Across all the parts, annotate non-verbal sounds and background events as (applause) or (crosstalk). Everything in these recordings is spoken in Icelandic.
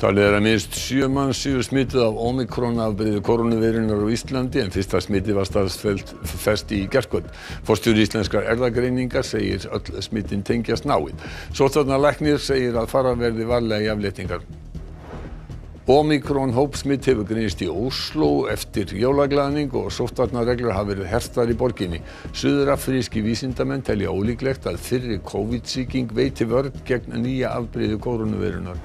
talið er að minnst sjö manns séu smituð af ómikron afbrigði kórónuveirunar á Íslandi en fyrsta smitið var staðfest í gærkvöld forstjóri íslenskrar erfðagreiningar segir öll smitin tengjast náið sóttvarnalæknir segir að fara verði varlega í afléttingar Omikron hópsmitt hefur greinst í Óslo eftir jólaglaðning og sóttvarnareglur hafa verið hertar í borginni. Suðurafríski vísindamenn telja ólíklegt að fyrri COVID-sýking veiti vörð gegn nýja afbreyðu kórunuveirunar.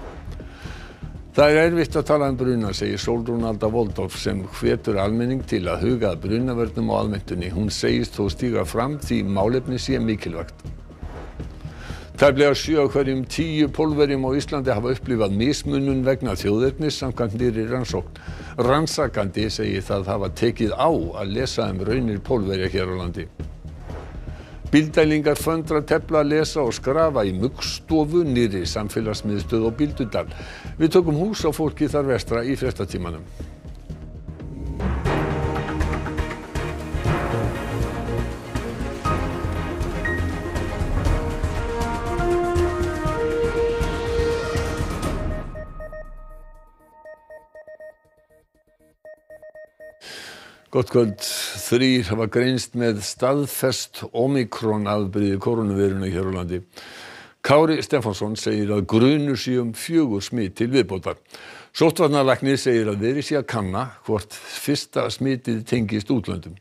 Það er erfitt að tala um bruna, segir Sólrún Alda Voldorf sem hvetur almenning til að huga að brunavörnum á almenntunni. Hún segist þó stíga fram því málefni sé mikilvægt. Tæplega sjö af hverjum tíu Pólverjum á Íslandi hafa upplifað mismunun vegna þjóðernis samkvæmt nýrri rannsókn. Rannsakandi segir það hafa tekið á að lesa um raunir Pólverja hér á landi. Bíldælingar föndra tefla, lesa og skrafa í muggstofu nýri samfélagsmiðstöð og Bíldudal. Við tökum hús á fólki þar vestra í fréttatímanum. Gott kvöld. Þrýr hafa greinst með staðfest omikron afbrigði koronaviruna hér á landi. Kári Stefánsson segir að grunur sé um fjögur smit til viðbótar. Sóttvarnalæknir segir að verið sé að kanna hvort fyrsta smitið tengist útlöndum.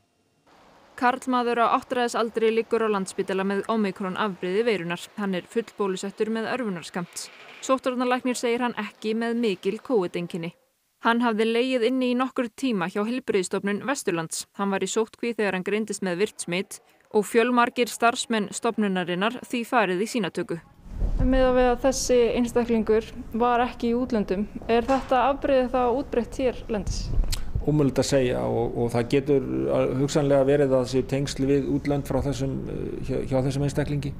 Karlmaður á áttræðisaldri liggur á landsbytala með omikron afbrigði veirunar. Hann er fullbólusettur með örfunarskamt. Sóttvarnalæknir segir hann ekki með mikil kóetenginni. Hann hafði legið inni í nokkur tíma hjá Hilbriðstofnun Vesturlands. Hann var í sóttkví þegar hann greindist með virt smitt og fjölmargir starfsmenn stofnunarinnar því farið í sínatöku. Með að við að þessi einstaklingur var ekki í útlöndum, er þetta afbreyðið þá útbreytt hér lendis? Ómöld að segja og, og það getur hugsanlega verið að þessi tengsl við útlönd frá þessum, hjá, hjá þessum einstaklingi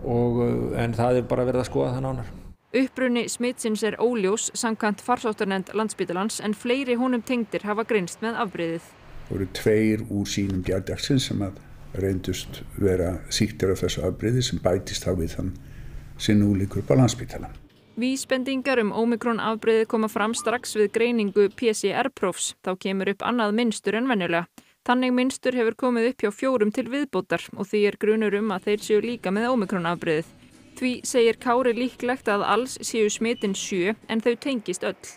og, en það er bara verið að skoða það nánar. Uppruni smitsins er óljós samkvæmt farsóttarnefnd landsbytalans en fleiri honum tengdir hafa greinst með afbreyðið. Það voru tveir úr sínum bjardagsins sem að reyndust vera síktir af þessu afbreyði sem bætist þá við þann sem nú líkur á landsbytalan. Vísbendingar um ómikrón afbreyði koma fram strax við greiningu PCR-prófs. Þá kemur upp annað minnstur en venjulega. Þannig minnstur hefur komið upp hjá fjórum til viðbótar og því er grunur um að þeir séu líka með ómikrón afbreyðið. Því segir Kári líklegt að alls séu smitin sjö en þau tengist öll.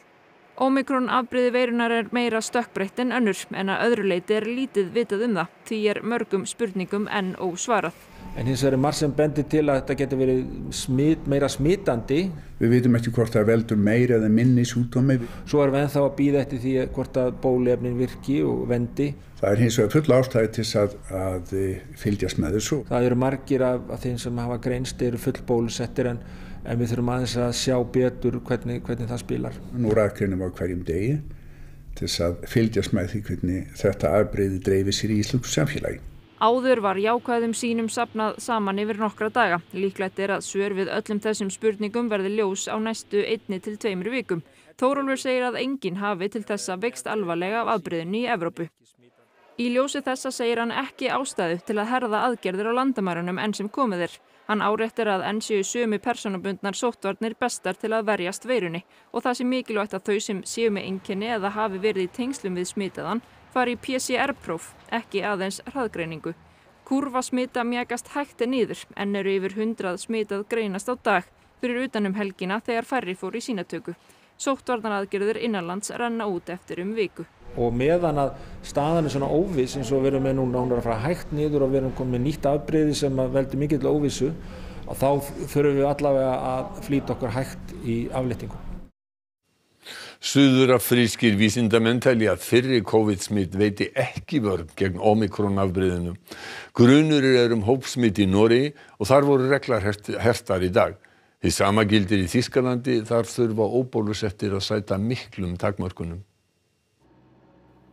Ómikrón afbreyði veirunar er meira stökkbreytt en önnur en að öðru leiti er lítið vitað um það. Því er mörgum spurningum enn ósvarað. En hins vegar er marg sem bendir til að þetta getur verið smit, meira smitandi. Við veitum ekki hvort það veldur meira eða minni sútdómi. Svo erum við ennþá að býða eftir því hvort að bólefnin virki og vendi. Það er hins vegar full ástæði til að, að fylgjast með þessu. Það eru margir af, af þeim sem hafa greinst eru full bólusettir en, en við þurfum aðeins að sjá betur hvernig, hvernig það spilar. Nú ræðgreinum á hverjum degi til að fylgjast með því hvernig þetta afbreyði dreifir sér í Íslands samfélagi. Áður var jákvæðum sínum sapnað saman yfir nokkra daga. Líklegt er að svör við öllum þessum spurningum verði ljós á næstu einni til tveimur vikum. Þórólfur segir að enginn hafi til þessa vext alvarlega af afbreyðinu í Evrópu. Í ljósi þessa segir hann ekki ástæðu til að herða aðgerðir á landamærunum enn sem komið er. Hann áréttir að enn séu sömu personabundnar sóttvarnir bestar til að verjast veirunni og það sé mikilvægt að þau sem séu með einkenni eða hafi verið í tengslum við smitaðan fari í PCR-próf, ekki aðeins hraðgreiningu. Kurva smita mjagast hægt niður en eru yfir hundrað smitað greinast á dag fyrir utanum helgina þegar færri fór í sínatöku. Sóttvarnaraðgerður innanlands renna út eftir um viku. Og meðan að staðan er svona óviss eins og við erum með núna, hún er að fara hægt niður og við erum komið nýtt afbreyði sem veldur mikill óvissu og þá þurfum við allavega að flýta okkur hægt í aflettingu. Suðurafrískir vísindamenn telja að fyrri COVID-smitt veiti ekki vörn gegn omikron-afbreyðinu. Grunur er um hópsmitt í Noregi og þar voru reglar hert, hertar í dag. Því sama gildir í Þískalandi þar þurfa óbólusettir að sæta miklum takmörkunum.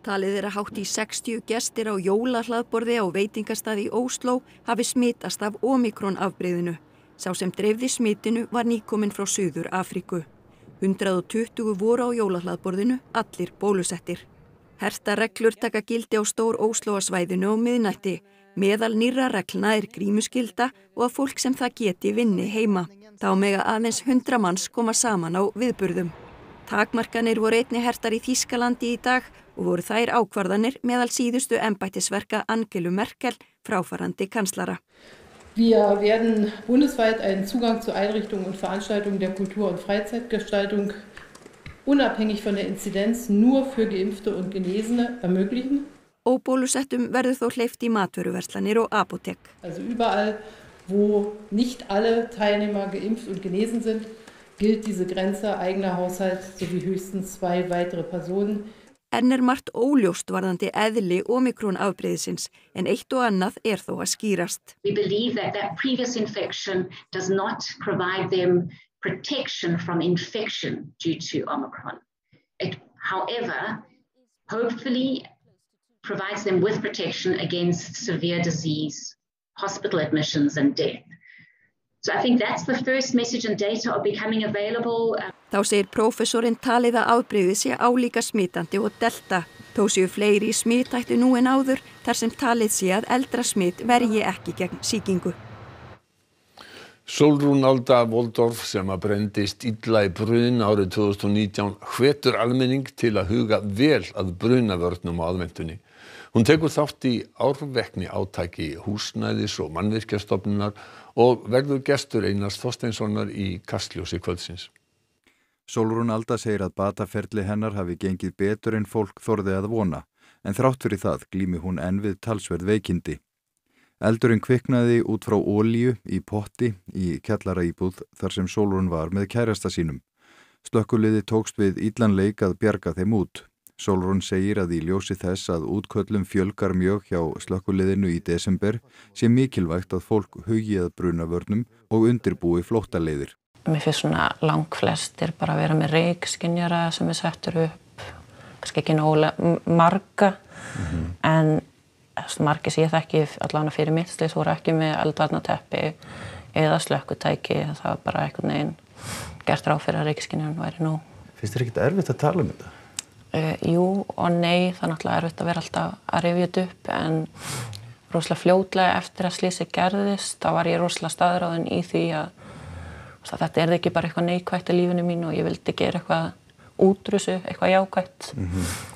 Talið er að hátt í 60 gestir á jólahlaðborði á veitingastadi í Ósló hafi smittast af omikron-afbreyðinu. Sá sem dreifði smittinu var nýkominn frá Suður Afríku. 120 voru á jólahlaðborðinu, allir bólusettir. Hersta reglur taka gildi á stór óslóasvæðinu og miðnætti. Meðal nýra reglna er grímuskylda og að fólk sem það geti vinni heima. Þá mega aðeins 100 manns koma saman á viðburðum. Takmarkanir voru einni hertar í Þýskalandi í dag og voru þær ákvarðanir meðal síðustu embættisverka Angelu Merkel, fráfarandi kanslara. Wir werden bundesweit einen Zugang zu Einrichtungen und Veranstaltungen der Kultur- und Freizeitgestaltung unabhängig von der Inzidenz nur für Geimpfte und Genesene ermöglichen. Óbólusettum verður þó hleyft í matvöruverslanir og apotek. Also überall, wo nicht alle Teilnehmer geimpft und genesen sind, gilt diese Grenze eigener Haushalt sowie höchstens zwei weitere Personen. Enn er margt óljóst varðandi eðli omikrón afbreyðisins en eitt og annað er þó að skýrast. We believe that that previous infection does not provide them protection from infection due to Omicron. It, however, hopefully provides them with protection against severe disease, hospital admissions and death. So I think that's the first message and data are becoming available. Þá segir prófessorinn talið að afbreyðið sé álíka smitandi og delta. Þó séu fleiri smittættu nú en áður þar sem talið sé að eldra smitt vergi ekki gegn síkingu. Solrún Alda Voldorf sem að brendist illa í brun árið 2019 hvetur almenning til að huga vel að brunavörnum á aðventunni. Hún tekur þátt í árvekni átaki húsnæðis og mannvirkjastofnunar og verður gestur Einars Þorsteinssonar í Kastljósi kvöldsins. Solrún Alda segir að bataferli hennar hafi gengið betur en fólk þorði að vona en þrátt fyrir það glými hún enn við talsverð veikindi. Eldurinn kviknaði út frá ólíu í potti í kjallara íbúð þar sem Solrún var með kærasta sínum. Slökkuliði tókst við íllan leik að bjarga þeim út. Solrún segir að í ljósi þess að útköllum fjölgar mjög hjá slökkuliðinu í desember sé mikilvægt að fólk hugi að brunavörnum og undirbúi flóttaleiðir. Mér finnst svona lang flestir bara að vera með reikskinjara sem er settur upp, kannski ekki nógulega marga mm -hmm. en margir sem ég þekki allavega fyrir mitt slis voru ekki með eldvarnateppi eða slökkutæki það var bara einhvern veginn gert ráð fyrir að reykiskinjum væri nú Finnst þér ekkert erfitt að tala um þetta? Uh, jú og nei, það er náttúrulega erfitt að vera alltaf að rifja þetta upp en rosalega fljótlega eftir að slísi gerðist þá var ég rosalega staðráðin í því að þetta er ekki bara eitthvað neikvægt í lífinu mín og ég vildi gera eitthvað útrúsu, eitthvað jákvægt mm -hmm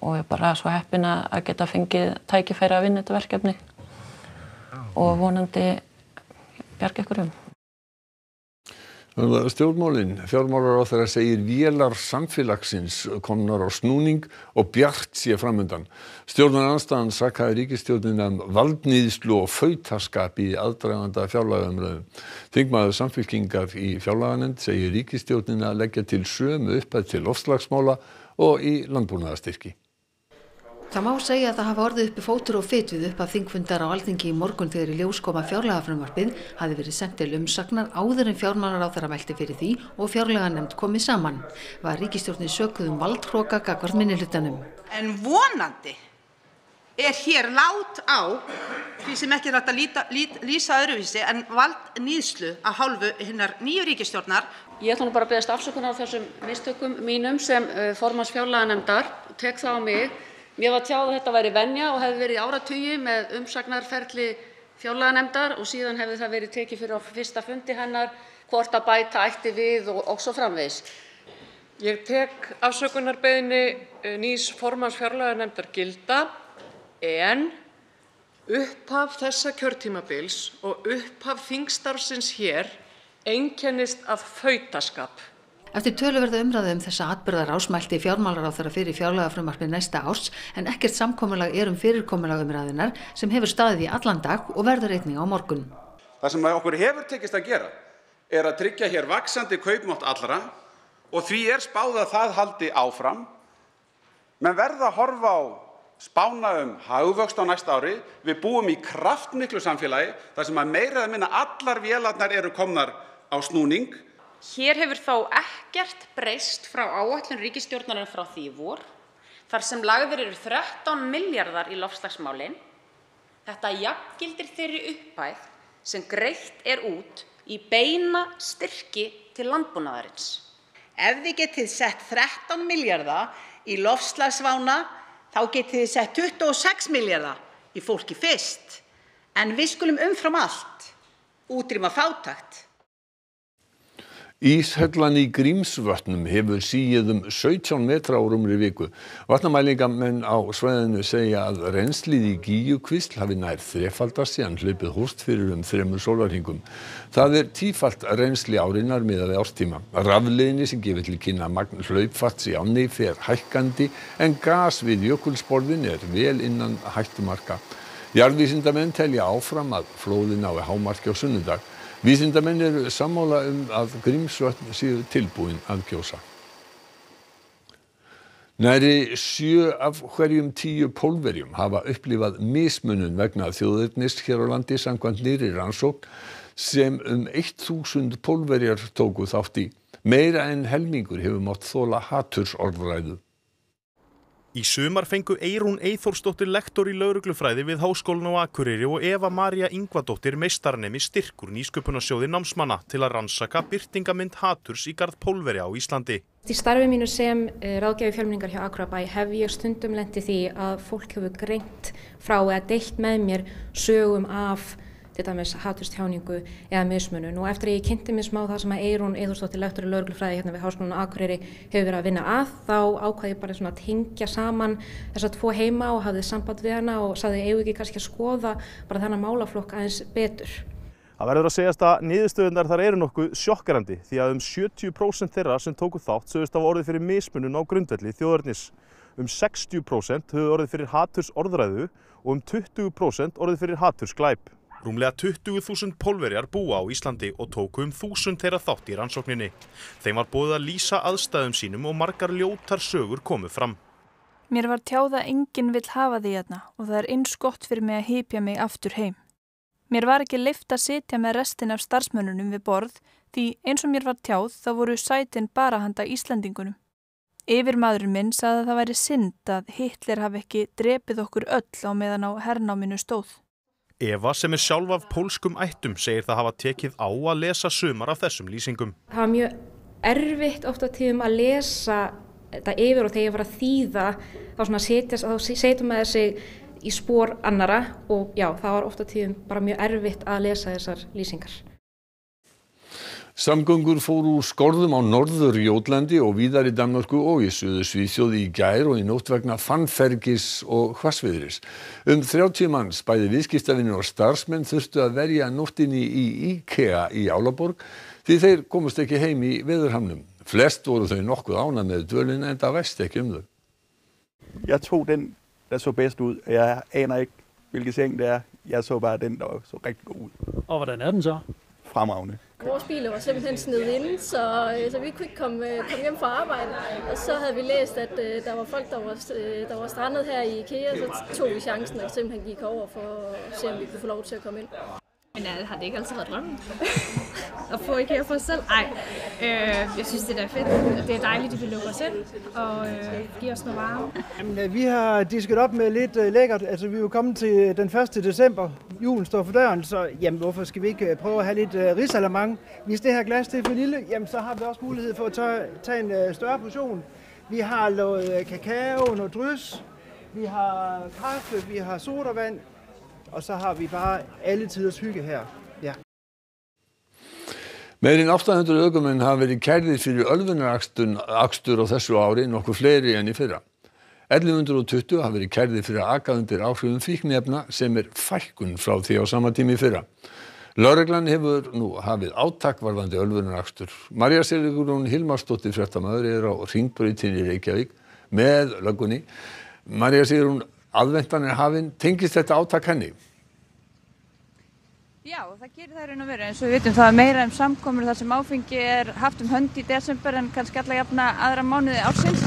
og ég er bara svo heppin að geta fengið tækifæri að vinna þetta verkefni. Og vonandi bjarga ykkur um. Stjórnmálinn, fjármálar á þeirra segir vélar samfélagsins komnar á snúning og bjart sé framöndan. Stjórnar anstæðan sakkaði ríkistjórnina um valdnýðslu og fautaskap í aðdraganda fjárlagaumröðum. Þingmaður samfélkingar í fjárlaganend segir ríkistjórnina leggja til sömu uppæð til ofslagsmála og í landbúnaðastyrki. Það má segja að það hafa orðið uppi fótur og fytt við upp að þingfundar á alþingi í morgun þegar í ljóskoma fjárlagafrumvarpið hafi verið sendt til umsagnar áður en fjármálar á þeirra meldi fyrir því og fjárlaga nefnd komið saman. Var ríkistjórnir sökuð um valdhróka gagvart minnilhutanum. En vonandi er hér lát á því sem ekki er hægt að líta, lít, lýsa öðruvísi en vald nýðslu að hálfu hinnar nýju ríkistjórnar. Ég ætla nú bara að beðast afsökunar á þessum mistökum mínum sem uh, formans fjárlaga nefndar og tek það á mig Mér var tjáð að þetta væri venja og hefði verið í áratugi með umsagnarferli fjárlaganefndar og síðan hefði það verið tekið fyrir á fyrsta fundi hennar hvort bæta ætti við framvegis. Ég tek afsökunarbeiðni eh, nýs formans fjárlaganefndar gilda en upphaf þessa kjörtímabils og upphaf þingstarfsins hér einkennist af fautaskap. Eftir töluverða umræðu um þessa atbyrðar ásmælti fjármálaráþara fyrir fjárlagafrumarfið næsta árs en ekkert samkomulag er um fyrirkomulag umræðunar sem hefur staðið í allan dag og verður einning á morgun. Það sem okkur hefur tekist að gera er að tryggja hér vaksandi kaupmátt allra og því er spáð að það haldi áfram. Menn verða að horfa á spána um hagvöxt á næsta ári. Við búum í kraftmiklu samfélagi þar sem að meira eða minna allar vélarnar eru komnar á snúning Hér hefur þó ekkert breyst frá áætlun ríkisstjórnarinnar frá því í vor þar sem lagðir eru 13 milljarðar í loftslagsmálin. Þetta jafngildir þeirri upphæð sem greitt er út í beina styrki til landbúnaðarins. Ef þið getið sett 13 milljarða í loftslagsvána þá getið þið sett 26 milljarða í fólki fyrst. En við skulum umfram allt útrýma fátækt. Íshellan í Grímsvötnum hefur síið um 17 metra á rúmri viku. Vatnamælingamenn á svæðinu segja að renslið í Gíjukvísl hafi nær þrefaldast síðan hlaupið hóst fyrir um þremur sólarhingum. Það er tífalt rensli árinar miðað við árstíma. Rafleiðni sem gefur til kynna magn hlaupfatts í ánni fer hækkandi en gas við jökulsporðin er vel innan hættumarka. Jarðvísindamenn telja áfram að flóðin á hámarki á sunnudag. Vísindamenn eru sammála um að Grímsvötn séu tilbúin að kjósa. Næri sjö af hverjum tíu pólverjum hafa upplifað mismunun vegna þjóðurnis hér á landi samkvæmt nýri rannsókn sem um 1000 pólverjar tóku þátt í. Meira en helmingur hefur mátt þóla hatursorðræðu. Í sumar fengu Eirún Eithórsdóttir lektor í lauruglufræði við Háskólan á Akureyri og Eva Maria Ingvadóttir meistarnemi styrkur nýsköpunarsjóði námsmanna til að rannsaka byrtingamind haturs í garð pólveri á Íslandi. Í starfi mínu sem ráðgjafi fjölmningar hjá Akurabæ hef ég stundum lendi því að fólk hefur greint frá eða deilt með mér sögum af til dæmis hatustjáningu eða mismunun og eftir að ég kynnti mér smá það sem að Eirún Eðurstóttir lektor í lauruglufræði hérna við Háskólan Akureyri hefur verið að vinna að þá ákvaði ég bara svona að tengja saman þessar tvo heima og hafði samband við hana og saði eigum ekki kannski að skoða bara þennan málaflokk aðeins betur. Það verður að segjast að niðurstöðunar þar eru nokkuð sjokkarandi því að um 70% þeirra sem tóku þátt sögust af orðið fyrir mismunun á grundvelli þjóðarnis. Um 60% höfðu orðið fyrir haturs orðræðu og um 20% orðið fyrir haturs glæp. Rúmlega 20.000 pólverjar búa á Íslandi og tóku um 1000 þeirra þátt í rannsókninni. Þeim var búið að lýsa aðstæðum sínum og margar ljótar sögur komu fram. Mér var tjáð að enginn vill hafa því hérna og það er eins gott fyrir mig að hypja mig aftur heim. Mér var ekki leift að sitja með restin af starfsmönnunum við borð því eins og mér var tjáð þá voru sætin bara handa Íslandingunum. Yfir maðurinn minn saði að það væri synd að Hitler hafi ekki drepið okkur öll á meðan á hernáminu stóð. Eva sem er sjálf af pólskum ættum segir það hafa tekið á að lesa sumar af þessum lýsingum. Það var mjög erfitt ofta tíðum að lesa þetta yfir og þegar ég var að þýða þá svona setjast, þá setjum maður sig í spór annara og já, það var ofta tíðum bara mjög erfitt að lesa þessar lýsingar. Samgöngur fóru úr skorðum á norður Jótlandi og víðar í Danmörku og í suðu Svíþjóði í gær og í nótt vegna fannfergis og hvasviðris. Um 30 manns bæði viðskiptafinir og starfsmenn þurftu að verja nóttinni í IKEA í Álaborg því þeir komust ekki heim í veðurhamnum. Flest voru þau nokkuð ána með dvölin en það veist ekki um þau. Jeg tog den, der så bedst ud. Jeg aner ikke, hvilken seng det er. Jeg så bare den, der så rigtig god ud. Og hvordan er den så? Fremragende. Vores biler var simpelthen sned inde, så, så vi kunne ikke komme, komme hjem fra arbejde. Og så havde vi læst, at uh, der var folk, der var, uh, der var strandet her i IKEA, så tog vi chancen og simpelthen gik over for at se, om vi kunne få lov til at komme ind. Men har det ikke altid været drømmen? (laughs) at få IKEA for os selv? Nej, øh, jeg synes, det er fedt. Det er dejligt, at vi lukker os ind og øh, giver os noget varme. Jamen, øh, vi har disket op med lidt øh, lækkert. Altså, vi er jo kommet til øh, den 1. december. Julen står for døren, så jamen, hvorfor skal vi ikke øh, prøve at have lidt øh, risalamang? Hvis det her glas det er for lille, jamen, så har vi også mulighed for at tage, tage en øh, større portion. Vi har noget kakao, noget drys, vi har kaffe, vi har sodavand, og så har vi bare alle tiders hygge her. Meirinn 800 ökumenn hafa verið kærðir fyrir ölvunarakstur á þessu ári nokkuð fleiri enn í fyrra. 1120 hafa verið kærðir fyrir að aka undir áhrifum fíknefna sem er fækkun frá því á sama tími fyrra. Lörglann hefur nú hafið átakvarðandi ölvunarakstur. Marja Seligrún Hilmarsdóttir fréttamaður er á ringbröytinni Reykjavík með löggunni. Marja Seligrún, aðventan er hafinn. Tengist þetta átak henni? Já, það gerir það raun og veru eins og við vitum það meira um samkomur þar sem áfengi er haft um hönd í desember en kannski alla jafna aðra mánuði ársins.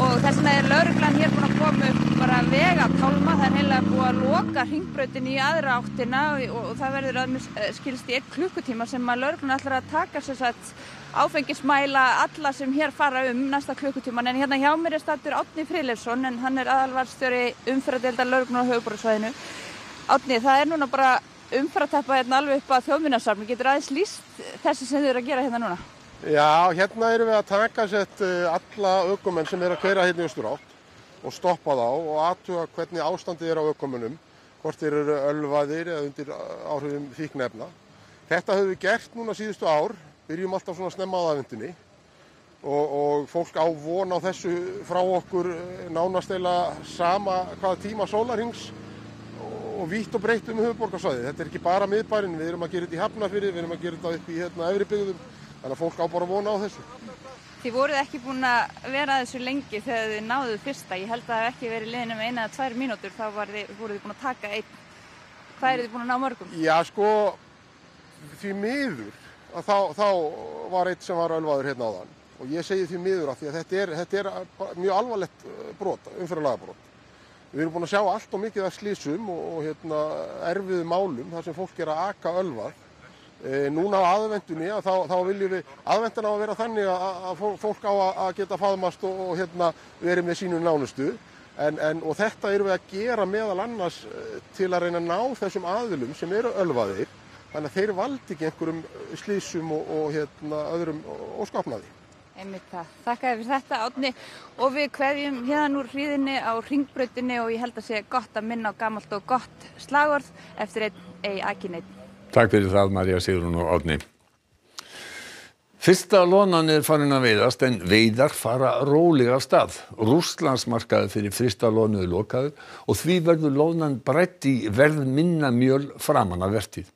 Og þess vegna er lauruglan hér búin að koma upp bara vega tálma, það er heila búið að loka hringbrautin í aðra áttina og, og það verður að skilst í einn klukkutíma sem að lauruglan ætlar að taka sér satt áfengismæla alla sem hér fara um næsta klukkutíman en hérna hjá mér er stattur Átni Frilefsson en hann er aðalvarstjóri umferðadeildar lauruglan á höfuborgarsvæðinu Átni, það er núna bara umfrateppa hérna alveg upp að þjóðminnarsafni. Getur aðeins líst þessu sem þið eru að gera hérna núna? Já, hérna erum við að taka sett alla aukumenn sem eru að keira hérna í Östurátt og stoppa þá og aðtuga hvernig ástandið er á aukumennum, hvort þeir eru ölvaðir eða undir áhrifum fíknefna. Þetta höfum við gert núna síðustu ár byrjum alltaf svona snemma á aðvendunni og, og fólk á von á þessu frá okkur eh, nánast eila sama hvaða tíma sólarhings og vítt og breytt um höfuborgarsvæði. Þetta er ekki bara miðbærin, við erum að gera þetta í Hafnafyrði, við erum að gera þetta upp í hérna, efri byggðum, þannig að fólk á bara vona á þessu. Þið voruð ekki búin að vera að þessu lengi þegar þið náðuð fyrsta. Ég held að það hef ekki verið liðinu með eina eða tvær mínútur, þá þið, voruð þið búin að taka einn. Hvað eru þið búin að ná mörgum? Já, sko, því miður, þá, þá var einn sem var ölvaður hérna á þann. Og ég segi því miður því að þetta er, þetta er mjög alvarlegt brot, umfyrirlagabrót. Við erum búin að sjá allt og mikið af slísum og, og hérna, erfiðu málum þar sem fólk er að aka ölvað. E, núna á aðvendunni að þá, þá viljum við aðvendan á að vera þannig að, að fólk á að geta faðmast og, og hérna, verið með sínu nánustu. En, en, og þetta erum við að gera meðal annars e, til að reyna að ná þessum aðilum sem eru ölvaðir. Þannig að þeir valdi ekki einhverjum slísum og, og hérna, öðrum óskapnaði. Einmitt það. Þakka fyrir þetta átni og við hverjum hérna úr hríðinni á ringbrautinni og ég held að sé gott að minna á gamalt og gott slagorð eftir einn eigi akineit. Takk fyrir það Marja Sigrun og átni. Fyrsta lonan er farin að veiðast en veiðar fara rólega af stað. Rústlandsmarkaði fyrir fyrsta lonu er lokaður og því verður lonan breytt í verð minna mjöl framan að vertið.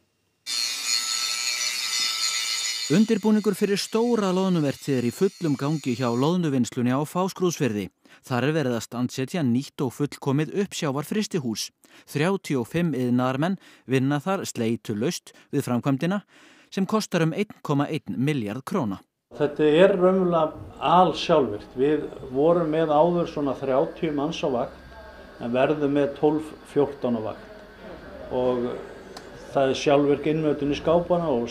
Undirbúningur fyrir stóra loðnuvertið er í fullum gangi hjá loðnuvinnslunni á Fáskrúðsverði. Þar er verið að standsetja nýtt og fullkomið uppsjávar fristihús. 35 yðnarmenn vinna þar sleitu löst við framkvæmdina sem kostar um 1,1 miljard króna. Þetta er raunverulega al sjálfvirt. Við vorum með áður svona 30 manns á vakt en verðum með 12-14 á vakt og það er sjálfvirk innmötun í skápana og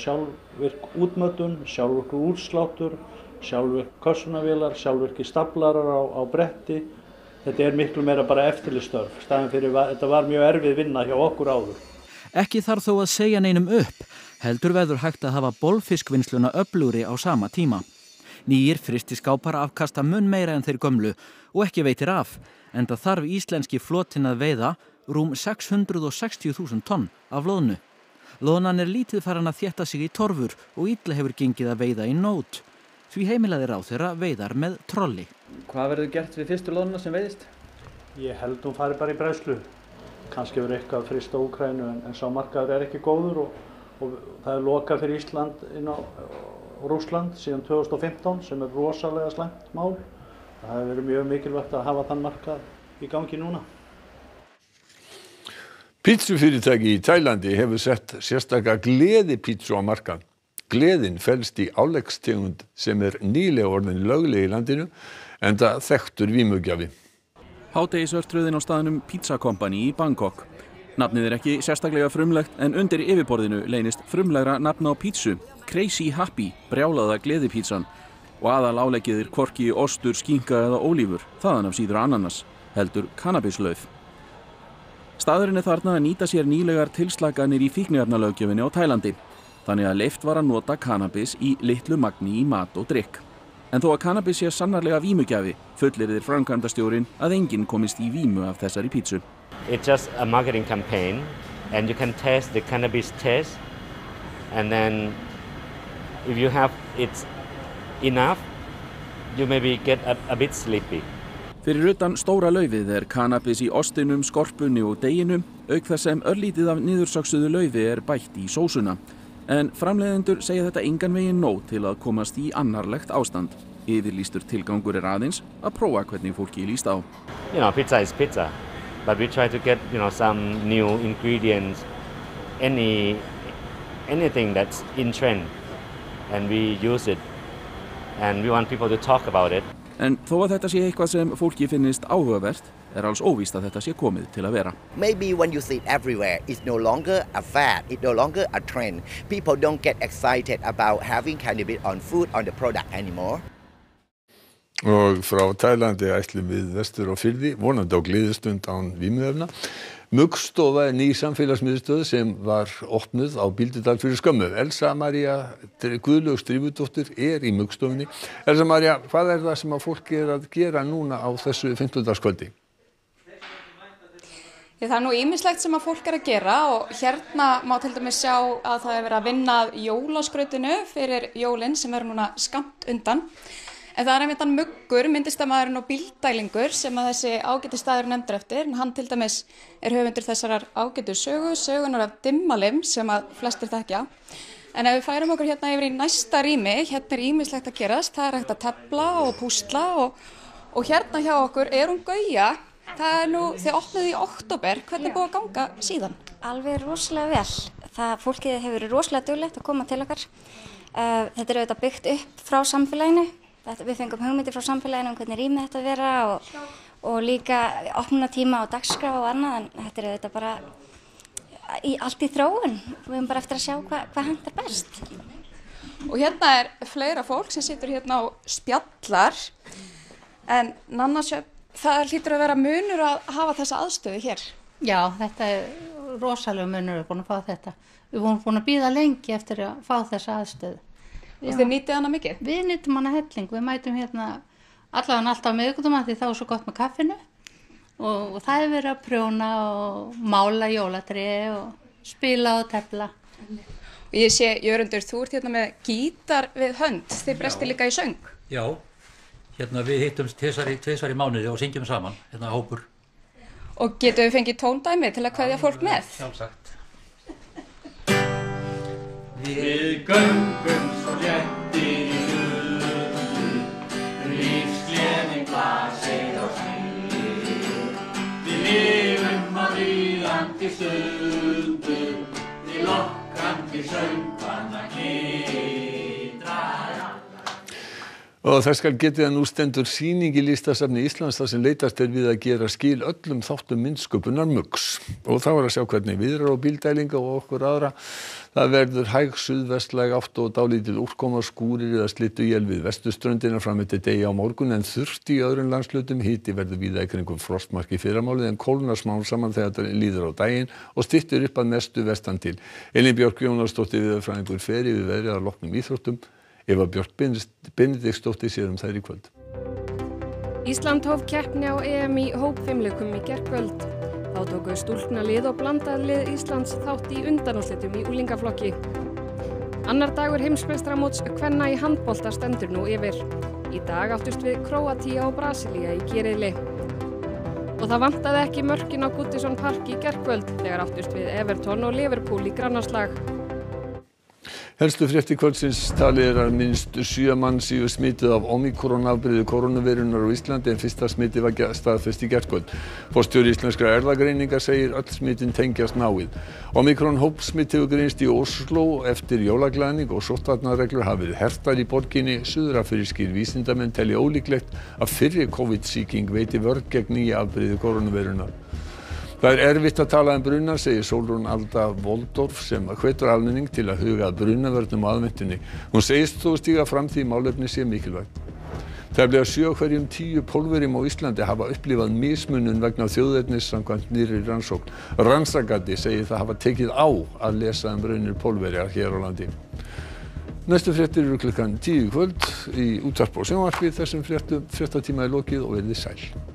sjálfvirk útmötun, sjálfvirkur útsláttur, sjálfvirk kössunavílar, sjálfvirki staplarar á, á bretti. Þetta er miklu meira bara eftirlistörf. Stæðan fyrir þetta var mjög erfið vinna hjá okkur áður. Ekki þarf þó að segja neinum upp. Heldur veður hægt að hafa bolfiskvinnsluna öflúri á sama tíma. Nýjir fristiskápar afkasta mun meira en þeir gömlu og ekki veitir af, en það þarf íslenski flotin að veiða rúm 660.000 tonn af loðnu. Loðnan er lítið farin að þjætta sig í torfur og ítla hefur gengið að veiða í nót. Því heimilaði ráð þeirra veiðar með trolli. Hvað verður gert við fyrstu loðnuna sem veiðist? Ég held hún fari bara í bræðslu. Kanski verður eitthvað frist á Úkrænu en, en sá markaður er ekki góður og, og það er lokað fyrir Ísland inn á Rúsland síðan 2015 sem er rosalega slæmt mál. Það hefur verið mjög mikilvægt að hafa þann markað í gangi núna. Pítsufyrirtæki í Tælandi hefur sett sérstaklega gleðipítsu á markað. Gleðin felst í áleggstegund sem er nýlega orðin lögleg í landinu en það þekktur vímugjafi. Hátegisörtröðin á staðnum Pizza Company í Bangkok. Nafnið er ekki sérstaklega frumlegt en undir yfirborðinu leynist frumlegra nafn á pítsu, Crazy Happy, brjálaða gleðipítsan og aðal áleggiðir korki, ostur, skinka eða ólífur, þaðan af síður ananas, heldur kannabislauf. Staðurinn er þarna að nýta sér nýlegar tilslaganir í fíknefnalögjöfinni á Tælandi, þannig að leift var að nota kannabis í litlu magni í mat og drikk. En þó að kannabis sé sannarlega vímugjafi, fullir þér framkvæmdastjórin að enginn komist í vímu af þessari pítsu. It's just a marketing campaign and you can test the cannabis test and then if you have it enough, you maybe get a, a bit sleepy. Fyrir utan stóra laufið er kannabis í ostinum, skorpunni og deginum, auk þess sem örlítið af niðursaksuðu laufi er bætt í sósuna. En framleiðendur segja þetta engan veginn nóg til að komast í annarlegt ástand. Yfirlýstur tilgangur er aðeins að prófa hvernig fólki líst á. You know, pizza is pizza, but we try to get, you know, some new ingredients, any, anything that's in trend, and we use it, and we want people to talk about it. En þó að þetta sé eitthvað sem fólki finnist áhugavert er alls óvíst að þetta sé komið til að vera. Maybe when you see it everywhere, it's no longer a fad, it's no longer a trend. People don't get excited about having cannabis on food, on the product anymore. Og frá Tælandi ætlum við vestur og fyrði, vonandi á gliðistund án výmuðefna. Muggstofa er ný samfélagsmiðstöð sem var opnuð á Bíldudal fyrir skömmu. Elsa Maria Guðlaug Strífudóttir er í muggstofinni. Elsa Maria, hvað er það sem að fólki er að gera núna á þessu 15. skvöldi? Það er nú ýmislegt sem að fólk er að gera og hérna má til dæmis sjá að það er verið að vinna jólaskrautinu fyrir jólinn sem eru núna skamt undan. En það er einmitt hann muggur, myndistamæðurinn og bíldælingur sem að þessi ágæti staður nefndur eftir. Hann til dæmis er höfundur þessarar ágætu sögu, sögunar af dimmalim sem að flestir þekkja. En ef við færum okkur hérna yfir í næsta rými, hérna er ýmislegt að gerast. Það er hægt að tepla og púsla og, og hérna hjá okkur er hún gauja Það er nú, þið opnuðu í oktober, hvernig er búið að ganga síðan? Alveg rosalega vel. Það fólkið hefur verið rosalega duglegt að koma til okkar. Uh, þetta er auðvitað byggt upp frá samfélaginu. Þetta, við fengum hugmyndir frá samfélaginu um hvernig rýmið þetta vera og, og líka opnuna tíma á dagskrá og annað en þetta er auðvitað bara í, allt í þróun. Við höfum bara eftir að sjá hva, hvað hendar best. Og hérna er fleira fólk sem situr hérna á spjallar en Nanna Sjöpp það hlýtur að vera munur að hafa þessa aðstöðu hér. Já, þetta er rosalega munur að búin að fá þetta. Við vorum búin að býða lengi eftir að fá þessa aðstöðu. Og þið nýtið hana mikið? Við nýttum hana helling. Við mætum hérna allavega alltaf meðgutum að því þá er svo gott með kaffinu og, og það er verið að prjóna og mála jólatri og spila og tefla. Og ég sé, Jörgundur, þú ert hérna með gítar við hönd. Þið bresti líka í söng. Já, hérna við hittumst tveisar í mánuði og syngjum saman, hérna hópur. Og getur við fengið tóndæmi til að hvaðja fólk með? Sjálfsagt. Við göngum svo léttir í hundi, lífsgleðin glasir á snið. Við lifum á ríðandi stundum, við lokkandi söngvanna Og það skal getið að nú stendur síning í listasafni Íslands þar sem leitast er við að gera skil öllum þáttum myndsköpunar mugs. Og þá er að sjá hvernig viðrar og bíldælinga og okkur aðra. Það verður hæg suðvestlæg átt og dálítið úrkoma skúrir eða slittu jél við vestuströndina fram eftir degi á morgun en þurft í öðrun landslutum hiti verður við ekkringum frostmarki fyrramálið en kólnar smán saman þegar þetta líður á daginn og stittur upp að mestu vestan til. Elin Björk Jónarsdóttir viðarfræðingur fer Eva Björk Benediktsdóttir sér um þær í kvöld. Ísland hóf keppni á EM í hópfimleikum í gerðkvöld. Þá tóku stúlkna lið og blandað lið Íslands þátt í undanúslitum í úlingaflokki. Annar dagur heimsmeistramóts hvenna í handbólta stendur nú yfir. Í dag áttust við Kroatíja og Brasilia í kýriðli. Og það vantaði ekki mörkin á Guttisson Park í gerðkvöld þegar áttust við Everton og Liverpool í grannarslag. Helstu frétti kvöldsins talið er að minnst sjö mann síðu smitið af omikron afbreyðu koronaveirunar á Íslandi en fyrsta smitið var staðfest í gertkvöld. Fórstjóri íslenskra erðagreiningar segir öll smitin tengjast náið. Omikron hópsmitt hefur greinst í Oslo eftir jólaglæning og sóttvarnarreglur hafi verið hertar í borginni. Suðurafyrirskir vísindamenn telli ólíklegt að fyrri COVID-sýking veiti vörg gegn nýja afbreyðu koronaveirunar. Það er erfitt að tala um bruna, segir Sólrún Alda Voldorf sem hvetur almenning til að huga að brunavörnum á aðventunni. Hún segist þó stíga fram því málefni sé mikilvægt. Tæflega sjö hverjum tíu pólverjum á Íslandi hafa upplifað mismunun vegna þjóðernis samkvæmt nýri rannsókn. Rannsakandi segir það hafa tekið á að lesa um raunir pólverjar hér á landi. Næstu fréttir eru klukkan tíu kvöld í útvarp og sjónvarpi þessum fréttatíma er lokið og verðið sæl.